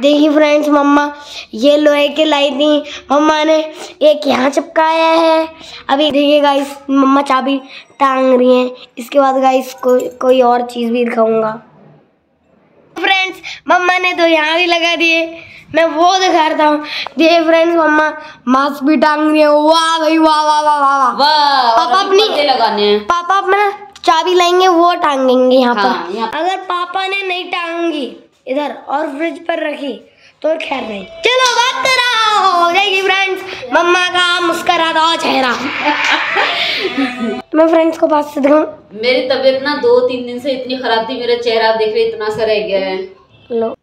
देखिए फ्रेंड्स मम्मा ये लोहे के लाई थी। मम्मा ने एक यहाँ चिपकाया है। अभी देखिए गाइस मम्मा चाबी टांग रही हैं। इसके बाद गाइस कोई कोई और चीज़ भी दिखाऊँगा। फ्रेंड्स मम्मा ने तो यहाँ भी लगा दिए। मैं वो दिखा रहा हूँ। देखिए फ्रेंड्स मम्मा मास्क भी टांग रही है। वाह भाई वाह वाह वाह वाह वाह। पापा अपनी- लगाने हैं। पापा अपना चाबी लाएँगे वो टांगेंगे यहाँ हाँ, पर। अगर पापा ने नहीं टांगी इधर और फ्रिज पर रखी तो खैर नहीं। चलो बात कर रहा देखिए फ्रेंड्स मम्मा का मुस्कुराता हुआ चेहरा। मैं फ्रेंड्स को पास से दिखाऊँ? मेरी तबीयत ना दो तीन दिन से इतनी खराब थी मेरा चेहरा देख रहे इतना सा रह गया है। लो।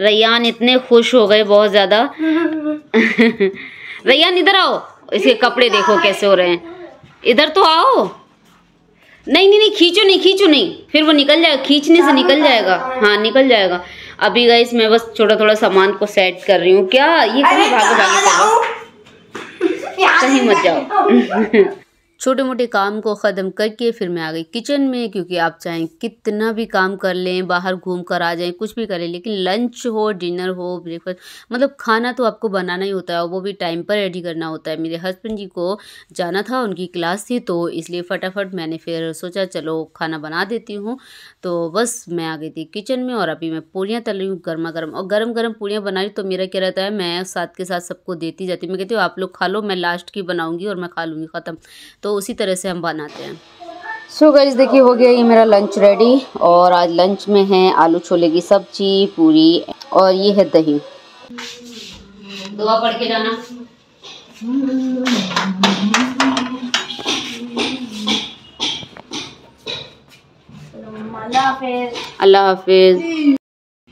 रैयान इतने खुश हो गए बहुत ज़्यादा। रैयान इधर आओ। इसके कपड़े देखो कैसे हो रहे हैं। इधर तो आओ। नहीं नहीं नहीं खींचो नहीं खींचो नहीं। फिर वो निकल जाएगा खींचने से निकल जाएगा। हाँ निकल जाएगा। अभी गई मैं बस छोटा थोड़ा सामान को सेट कर रही हूँ। क्या? ये कहीं भागे भागे कर कहीं? मत जाओ। छोटे मोटे काम को ख़त्म करके फिर मैं आ गई किचन में, क्योंकि आप चाहें कितना भी काम कर लें, बाहर घूम कर आ जाएँ, कुछ भी करें लेकिन लंच हो, डिनर हो, ब्रेकफास्ट मतलब खाना तो आपको बनाना ही होता है वो भी टाइम पर रेडी करना होता है। मेरे हस्बैंड जी को जाना था, उनकी क्लास थी तो इसलिए फटाफट मैंने फिर सोचा, चलो, खाना बना देती हूँ। तो बस मैं आ गई थी किचन में और अभी मैं पूड़ियाँ तल रही हूँ गर्मा गर्म और गर्म गर्म पूड़ियाँ बना रही तो मेरा क्या रहता है, मैं साथ के साथ सबको देती जाती मैं कहती हूँ, आप लोग खा लो, मैं लास्ट की बनाऊँगी और मैं खा लूँगी, ख़त्म। तो उसी तरह से हम बनाते हैं। सो गाइस देखिए हो गया ये मेरा लंच रेडी और आज लंच में है आलू छोले की सब्ज़ी पूरी और ये है दही। दुआ पढ़ के जाना अल्लाह हाफिज।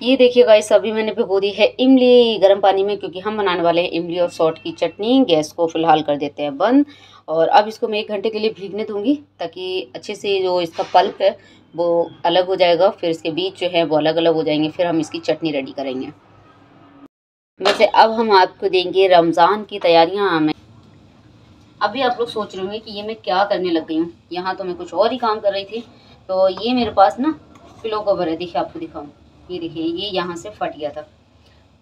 ये देखिए गाइस अभी मैंने भिगो दी है इमली गर्म पानी में, क्योंकि हम बनाने वाले हैं इमली और सॉल्ट की चटनी। गैस को फ़िलहाल कर देते हैं बंद। और अब इसको मैं एक घंटे के लिए भीगने दूँगी, ताकि अच्छे से जो इसका पल्प है, वो अलग हो जाएगा। फिर इसके बीच जो है, वो अलग अलग हो जाएँगे। फिर हम इसकी चटनी रेडी करेंगे। वैसे अब हम आपको देंगे रमज़ान की तैयारियाँ। मैं अभी आप लोग सोच रहे होंगे कि ये मैं क्या करने लग गई हूँ। यहाँ तो मैं कुछ और ही काम कर रही थी। तो ये मेरे पास ना पिलो कवर है। देखिए, आपको दिखाऊँ। ये देखिए ये यहाँ से फट गया था।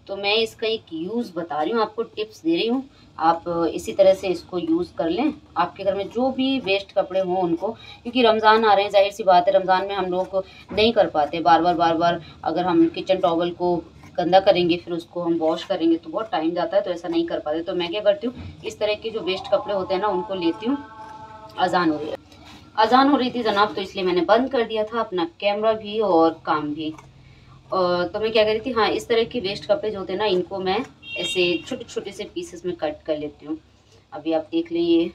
तो मैं इसका एक यूज़ बता रही हूँ, आपको टिप्स दे रही हूँ। आप इसी तरह से इसको यूज़ कर लें। आपके घर में जो भी वेस्ट कपड़े हों उनको, क्योंकि रमज़ान आ रहे हैं, ज़ाहिर सी बात है, रमज़ान में हम लोग नहीं कर पाते। बार बार बार बार अगर हम किचन टॉवल को गंदा करेंगे, फिर उसको हम वॉश करेंगे तो बहुत टाइम जाता है तो ऐसा नहीं कर पाते। तो मैं क्या करती हूँ, इस तरह के जो वेस्ट कपड़े होते हैं ना, उनको लेती हूँ। अजान हो रही है। अजान हो रही थी जनाब तो इसलिए मैंने बंद कर दिया था, अपना कैमरा भी और काम भी। और तो मैं क्या कर रही थी हाँ इस तरह के वेस्ट कपड़े जो होते हैं ना, इनको मैं ऐसे छोटे छोटे से पीसेस में कट कर लेती हूँ। अभी आप देख लें ये।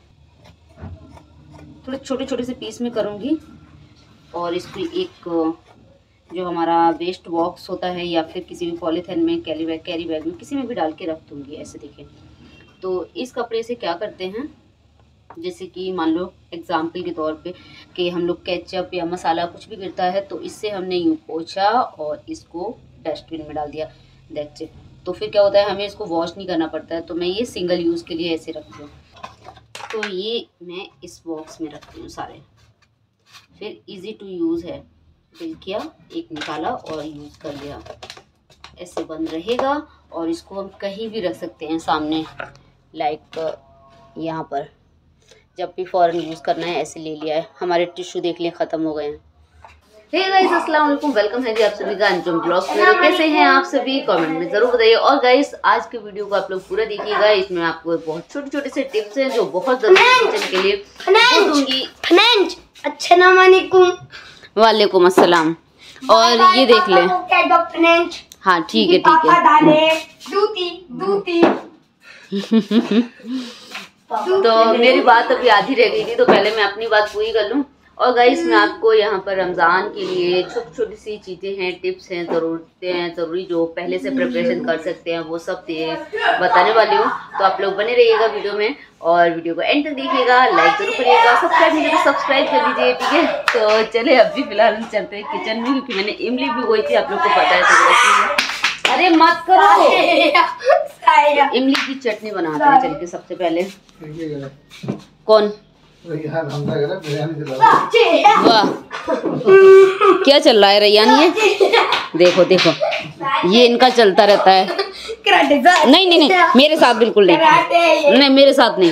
थोड़े छोटे छोटे से पीस में करूँगी और इसको एक, जो हमारा वेस्ट बॉक्स होता है या फिर किसी भी पॉलीथीन में कैरी बैग कैरी बैग में किसी में भी डाल के रख दूँगी, ऐसे देखिए तो इस कपड़े से क्या करते हैं जैसे कि मान लो एग्ज़ाम्पल के तौर पे कि हम लोग केचप या मसाला कुछ भी गिरता है तो इससे हमने यूँ पोछा और इसको डस्टबिन में डाल दिया। इट तो फिर क्या होता है, हमें इसको वॉश नहीं करना पड़ता है तो मैं ये सिंगल यूज़ के लिए ऐसे रखती हूँ। तो ये मैं इस बॉक्स में रखती हूँ सारे। फिर इजी टू यूज़ है। फिल किया, एक निकाला और यूज़ कर लिया। ऐसे बंद रहेगा और इसको हम कहीं भी रख सकते हैं सामने लाइक यहाँ पर। जब भी फ़ौरन यूज़ करना है ऐसे ले लिया है। हमारे टिश्यू देख लिए ख़त्म हो गए हैं। हे गाइस अस्सलाम वालेकुम वेलकम है जी आप सभी का अंजुम ब्लॉग में कैसे हैं आप सभी? कमेंट में ज़रूर बताइए। और गाइस आज के वीडियो को आप लोग पूरा देखिएगा। इसमें आपको बहुत छोटे छोटे से टिप्स हैं जो बहुत ज़रूरी किचन के लिए। दूँगी। अस्सलाम वालेकुम अस्सलाम। और ये देख लें। हाँ ठीक है ठीक है। तो मेरी बात अभी आधी रह गई थी तो पहले मैं अपनी बात पूरी कर लूँ। और गाइस मैं आपको यहाँ पर रमज़ान के लिए छोटी छोटी सी चीज़ें हैं टिप्स हैं ज़रूरतें हैं ज़रूरी जो पहले से प्रिपरेशन कर सकते हैं वो सब दे बताने वाली हूँ। तो आप लोग बने रहिएगा वीडियो में और वीडियो को एंड तक देखिएगा लाइक ज़रूर करिएगा सब्सक्राइब नहीं तो सब्सक्राइब कर लीजिए ठीक है? तो चले अभी फ़िलहाल हम चलते हैं किचन में क्योंकि मैंने इमली भी हुई थी आप लोग को पता है तो है। अरे मत करो! इमली की चटनी बनाते हैं चल। के सबसे पहले। कौन? वाह। क्या चल रहा है रैयान ये देखो देखो। ये इनका चलता रहता है। नहीं नहीं नहीं। मेरे साथ बिल्कुल नहीं। नहीं मेरे साथ नहीं।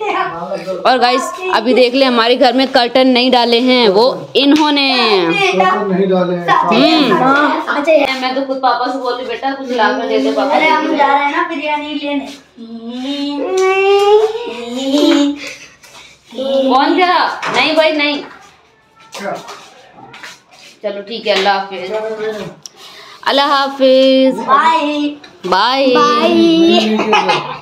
और गाइस अभी देख ले हमारे घर में कर्टन नहीं डाले हैं वो इन्होंने। नहीं डाले। हैं हम्म अच्छा मैं तो खुद पापा से बोल बेटा कुछ ला कर दे दे पापा अरे हम जा रहे हैं ना बिरयानी लेने। कौन जा? नहीं भाई नहीं। चलो ठीक है अल्लाह हाफिज। अल्लाह हाफिज। बाय बाय हम्म?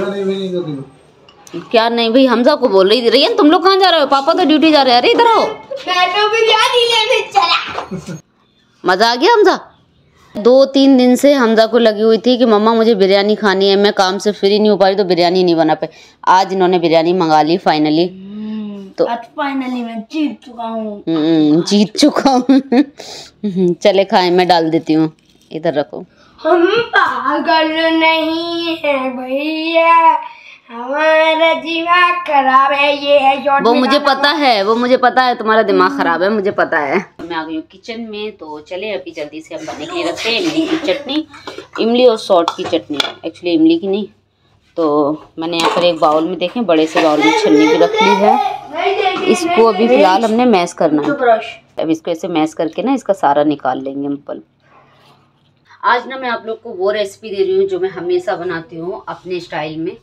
क्या नहीं भी नहीं करती क्या नहीं भाई हमजा को बोल रही थी रियन तुम लोग कहाँ जा रहे हो? पापा तो ड्यूटी जा रहे हैं अरे इधर आओ। मैं तो बिरयानी लेने चला। मज़ा आ गया हमजा? दो तीन दिन से हमजा को लगी हुई थी कि मम्मा मुझे बिरयानी खानी है मैं काम से फ्री नहीं हो पा रही तो बिरयानी नहीं बना पाई। आज इन्होंने बिरयानी मंगा ली फाइनली तो फाइनली मैं जीत चुका हूँ। हम्म, जीत चुका हूँ। चले खाए मैं डाल देती हूँ। इधर रखो। हम पागल नहीं है भैया। हमारा दिमाग खराब है ये है वो मुझे पता है वो मुझे पता है तुम्हारा दिमाग खराब है मुझे पता है। मैं आ गई हूँ किचन में तो चले अभी जल्दी से हम बनने के लिए रखते हैं इमली की चटनी। इमली और सॉल्ट की चटनी एक्चुअली इमली की नहीं। तो मैंने यहाँ पर एक बाउल में देखें बड़े से बाउल में छन्नी भी रख ली है। इसको अभी फ़िलहाल हमने मैश करना है। अब इसको ऐसे मैश करके ना इसका सारा निकाल लेंगे हम पल्प आज ना मैं आप लोग को वो रेसिपी दे रही हूँ जो मैं हमेशा बनाती हूँ अपने स्टाइल में।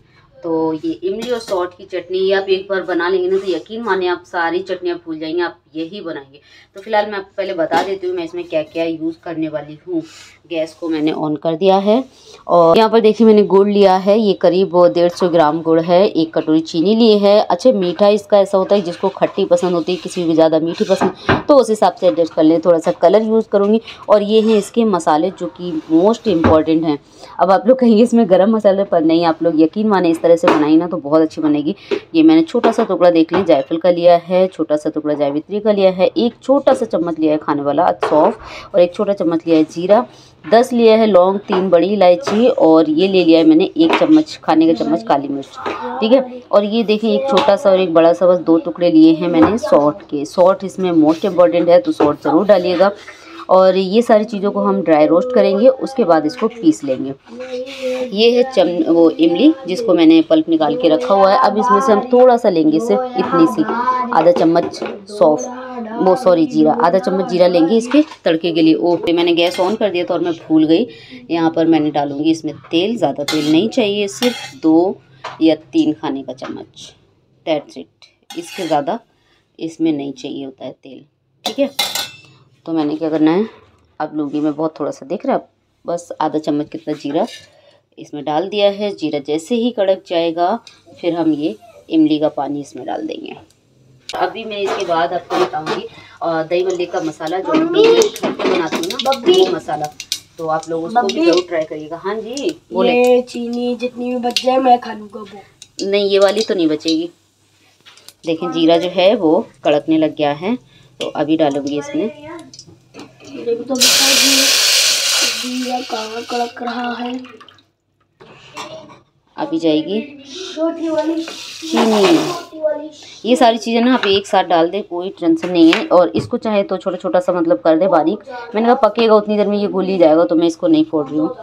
तो ये इमली और सॉल्ट की चटनी, ये आप एक बार बना लेंगे ना तो यकीन माने आप सारी चटनियाँ भूल जाएँगे, आप यही बनाएँगे। तो फ़िलहाल मैं आपको पहले बता देती हूँ, मैं इसमें क्या क्या यूज़ करने वाली हूँ। गैस को मैंने ऑन कर दिया है और यहाँ पर देखिए मैंने गुड़ लिया है, ये करीब डेढ़ सौ ग्राम गुड़ है, एक कटोरी चीनी ली है। अच्छा मीठा इसका ऐसा होता है जिसको खट्टी पसंद होती है, किसी को ज़्यादा मीठी पसंद तो उस हिसाब से एडजस्ट कर लें, थोड़ा सा कलर यूज़ करूँगी। और ये हैं इसके मसाले जो कि मोस्ट इंपॉर्टेंट हैं। अब आप लोग कहेंगे, इसमें गर्म मसाले पर नहीं, आप लोग यकीन माने इस तरह से बनाई ना तो बहुत अच्छी बनेगी। ये मैंने छोटा सा टुकड़ा देख लिया जायफल का लिया है, छोटा सा टुकड़ा जावित्री का लिया है, एक छोटा सा चम्मच लिया है खाने वाला सौंफ और एक छोटा चम्मच लिया है जीरा, दस लिया है लौंग, तीन बड़ी इलायची, और ये ले लिया है मैंने एक चम्मच, खाने का चम्मच काली मिर्च, ठीक है? और ये देखिए एक छोटा सा और एक बड़ा सा बस दो टुकड़े लिए हैं मैंने सॉल्ट के, सॉल्ट इसमें मोस्ट इंपॉर्टेंट है तो सॉल्ट ज़रूर डालिएगा। और ये सारी चीज़ों को हम ड्राई रोस्ट करेंगे, उसके बाद इसको पीस लेंगे। ये है चम, वो इमली, जिसको मैंने पल्प निकाल के रखा हुआ है। अब इसमें से हम थोड़ा सा लेंगे सिर्फ़ इतनी सी। आधा चम्मच सौंफ, वो सॉरी, जीरा। आधा चम्मच जीरा लेंगे इसके तड़के के लिए। ओ पे मैंने गैस ऑन कर दिया था और मैं भूल गई। यहाँ पर मैंने डालूँगी इसमें तेल, ज़्यादा तेल नहीं चाहिए, सिर्फ़ दो या तीन खाने का चम्मच। दैट्स इट इसके ज़्यादा इसमें नहीं चाहिए होता है तेल। ठीक है? तो मैंने क्या करना है? अब लूँगी मैं बहुत थोड़ा सा देख रहा है बस आधा चम्मच कितना जीरा इसमें डाल दिया है। जीरा जैसे ही कड़क जाएगा फिर हम ये इमली का पानी इसमें डाल देंगे। अभी मैं इसके बाद आपको बताऊँगी दही बल्ले का मसाला जो बनाती हूँ ना। वो मसाला। तो आप लोग उसको भी ज़रूर ट्राई करिएगा। हाँ जी बोले। ये चीनी जितनी भी बच जाए मैं खा लूँगा वो। नहीं ये वाली तो नहीं बचेगी। देखें जीरा जो है वो कड़कने लग गया है। तो अभी डालूँगी इसमें। देखो तो बताइए जीरा कहाँ कड़क रहा है। अभी जाएगी छोटी वाली। चीनी ये सारी चीज़ें ना आप एक साथ डाल दें कोई टेंशन नहीं है। और इसको चाहे तो छोटा छोटा सा मतलब कर दे बारीक। मैंने कहा पकेगा उतनी देर में ये घुल ही जाएगा तो मैं इसको नहीं फोड़ रही हूँ।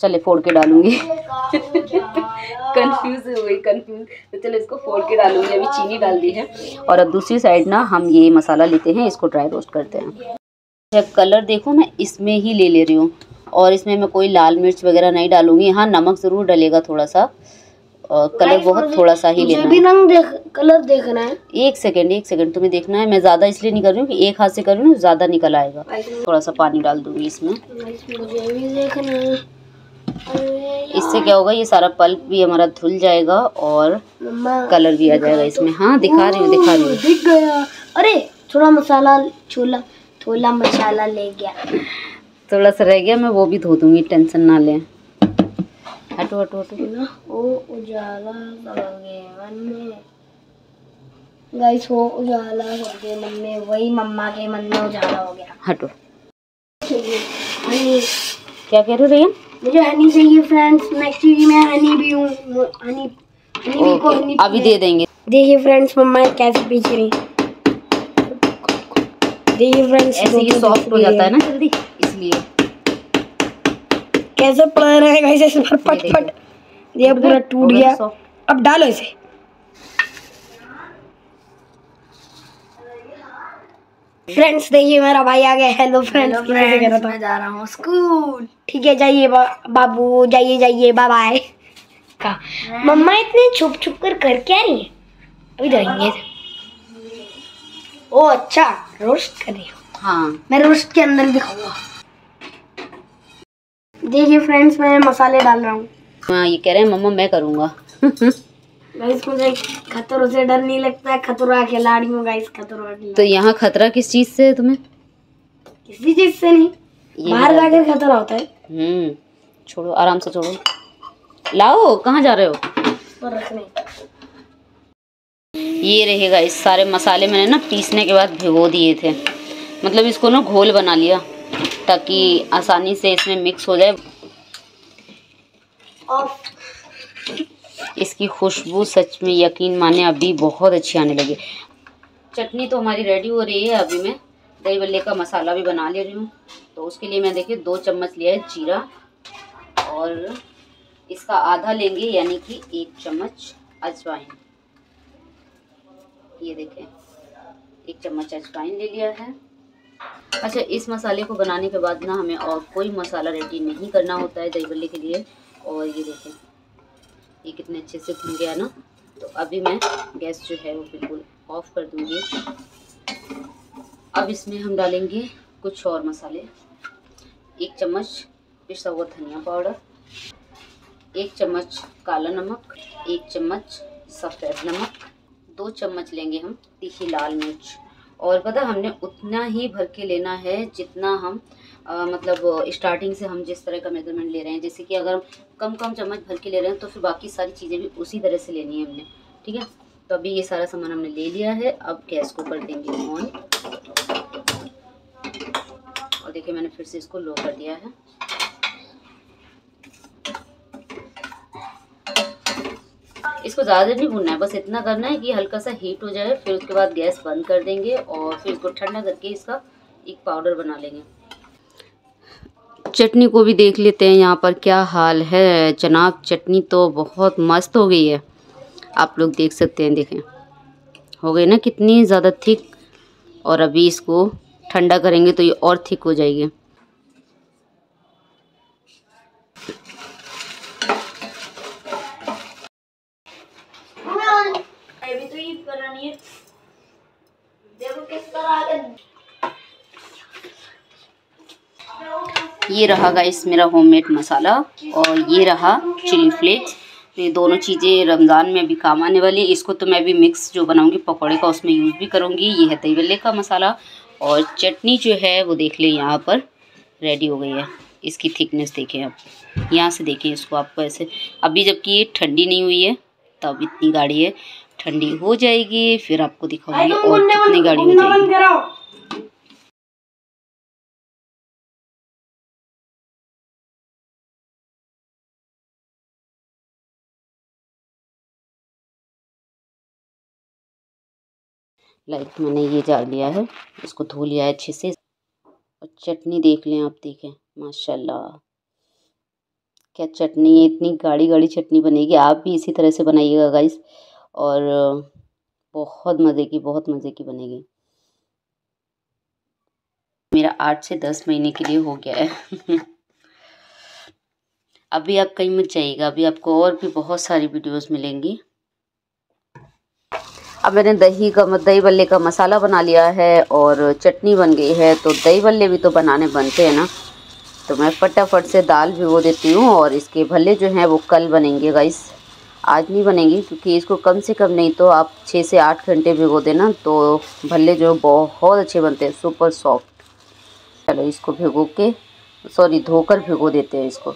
चले फोड़ के डालूँगी। कंफ्यूज हो गई कंफ्यूज तो चलो इसको फोड़ के डालूँगी अभी चीनी डाल दी है। और अब दूसरी साइड ना हम ये मसाला लेते हैं इसको ड्राई रोस्ट करते हैं। अच्छा कलर देखो मैं इसमें ही ले ले रही हूँ। और इसमें मैं कोई लाल मिर्च वगैरह नहीं डालूँगी। हाँ नमक ज़रूर डलेगा थोड़ा सा और कलर बहुत थोड़ा सा ही लेना भी रंग देख कलर देखना है। एक सेकंड एक सेकंड तुम्हें देखना है। मैं ज़्यादा इसलिए नहीं कर रही हूँ कि एक हाथ से कर रही हूँ ज़्यादा निकल आएगा। थोड़ा सा पानी डाल दूँगी इसमें। इससे क्या होगा ये सारा पल्प भी हमारा धुल जाएगा और कलर भी आ जाएगा इसमें। हाँ दिखा रही हूँ दिखा रही हूँ। अरे थोड़ा मसाला छोला। थोड़ा मसाला ले गया। थोड़ा सा रह गया मैं वो भी धो दूँगी टेंशन ना लें। हटो हटो हटो। ना ओ उजाला सबके मन में। गाइस वो उजाला सबके मन में वही मम्मा के मन में उजाला हो गया। हटो। क्या कह रहे हो मुझे हनी चाहिए फ्रेंड्स मैं एक्चुअली मैं हनी भी हूँ। हनी हनी भी को हनी अभी दे देंगे। देखिए फ्रेंड्स मम्मा कैसे पीछ रही। ऐसे ये सॉफ्ट हो जाता है ना? जल्दी। इसलिए। कैसे पड़ रहे हैं गाइस इस पर पट ये ये पूरा टूट गया। अब डालो इसे। फ्रेंड्स देखिए मेरा भाई आ गया। हेलो फ्रेंड्स मैं जा रहा हूँ स्कूल ठीक है जाइए बाबू जाइए जाइए बाय बाय का? मम्मा इतने छुप छुप कर कर क्या रही है? अभी जाएँगे। ओ अच्छा। रोस्ट कर। रही हो। हाँ मैं रोस्ट के अंदर दिखाऊँगा देखिए फ्रेंड्स मैं मसाले डाल रहा हूँ। हाँ ये कह रहे हैं मम्मा मैं करूँगा। गाइस मुझे खतरों से डर नहीं लगता है खतरा खिलाड़ी हूँ गाइस खतरा तो यहाँ खतरा किस चीज़ से है तुम्हें? किसी चीज़ से नहीं। बाहर जाकर खतरा होता है। हम्म छोड़ो आराम से छोड़ो। लाओ कहाँ जा रहे हो? रखने ये रहेगा, इस सारे मसाले मैंने ना पीसने के बाद भिगो दिए थे। मतलब इसको ना घोल बना लिया, ताकि आसानी से इसमें मिक्स हो जाए। इसकी खुशबू सच में यकीन माने अभी बहुत अच्छी आने लगी। चटनी तो हमारी रेडी हो रही है अभी मैं। दही बल्ले का मसाला भी बना ले रही हूँ। तो उसके लिए मैं देखिए दो चम्मच लिया है जीरा। और इसका आधा लेंगे, यानी कि एक चम्मच अजवाइन। ये देखें। एक चम्मच अजवाइन ले लिया है। अच्छा इस मसाले को बनाने के बाद ना हमें और कोई मसाला रेडी नहीं करना होता है दही बल्ले के लिए। और ये देखें, ये कितने अच्छे से भून गया ना। तो अभी मैं गैस जो है वो बिल्कुल ऑफ़ कर दूँगी। अब इसमें हम डालेंगे कुछ और मसाले। एक चम्मच पिसा हुआ धनिया पाउडर। एक चम्मच काला नमक। एक चम्मच सफ़ेद नमक। दो चम्मच लेंगे हम तीखी लाल मिर्च। और पता हमने उतना ही भर के लेना है जितना हम अ, मतलब स्टार्टिंग से हम जिस तरह का मेज़रमेंट ले रहे हैं। जैसे कि अगर हम कम कम चम्मच भर के ले रहे हैं तो फिर बाकी सारी चीज़ें भी उसी तरह से लेनी है हमने ठीक है? तो अभी ये सारा सामान हमने ले लिया है अब गैस को कर देंगे ऑन और देखिए मैंने फिर से इसको लो कर दिया है। इसको ज़्यादा नहीं भूनना है, बस इतना करना है कि हल्का सा हीट हो जाए, फिर उसके बाद गैस बंद कर देंगे और फिर इसको ठंडा करके इसका एक पाउडर बना लेंगे। चटनी को भी देख लेते हैं यहाँ पर क्या हाल है। जनाब चटनी तो बहुत मस्त हो गई है। आप लोग देख सकते हैं, देखें। हो गई ना कितनी ज़्यादा थिक और अभी इसको ठंडा करेंगे तो ये और थिक हो जाएगी अभी तो ये बनानी है देखो किस तरह आगे ये रहा गाइस मेरा होममेड मसाला और ये रहा चिली फ्लेक्स तो ये दोनों चीज़ें रमज़ान में अभी काम आने वाली है। इसको तो मैं भी मिक्स जो बनाऊँगी पकौड़े का उसमें यूज़ भी करूँगी। ये है दही बल्ले का मसाला और चटनी जो है वो देख लें यहाँ पर रेडी हो गई है। इसकी थिकनेस देखें आप। यहाँ से देखें इसको आपको ऐसे अभी जबकि ये ठंडी नहीं हुई है तब इतनी गाढ़ी है। ठंडी हो जाएगी फिर आपको दिखाऊँगी और कितनी गाढ़ी हो जाएगी। लाइक मैंने ये डाल लिया है, इसको धो लिया है अच्छे से। और चटनी देख लें आप, देखें, माशाल्लाह। क्या चटनी है, इतनी गाढ़ी गाढ़ी चटनी बनेगी, आप भी इसी तरह से बनाइएगा गाइस और, बहुत मज़े की, बहुत मज़े की बनेगी। मेरा आठ से दस महीने के लिए हो गया है। अभी आप कहीं मत जाइएगा, अभी आपको और भी बहुत सारी वीडियोस मिलेंगी। अब मैंने दही का दही बल्ले का मसाला बना लिया है और चटनी बन गई है तो दही बल्ले भी तो बनाने बनते हैं ना। तो मैं फटाफट से दाल भिगो देती हूँ और इसके भल्ले जो हैं वो कल बनेंगे गाइस। आज नहीं बनेंगी क्योंकि इसको कम से कम नहीं तो आप छः से आठ घंटे भिगो देना तो भल्ले जो बहुत अच्छे बनते हैं, सुपर सॉफ्ट। चलो इसको भिगो के, सॉरी, धोकर भिगो देते हैं इसको।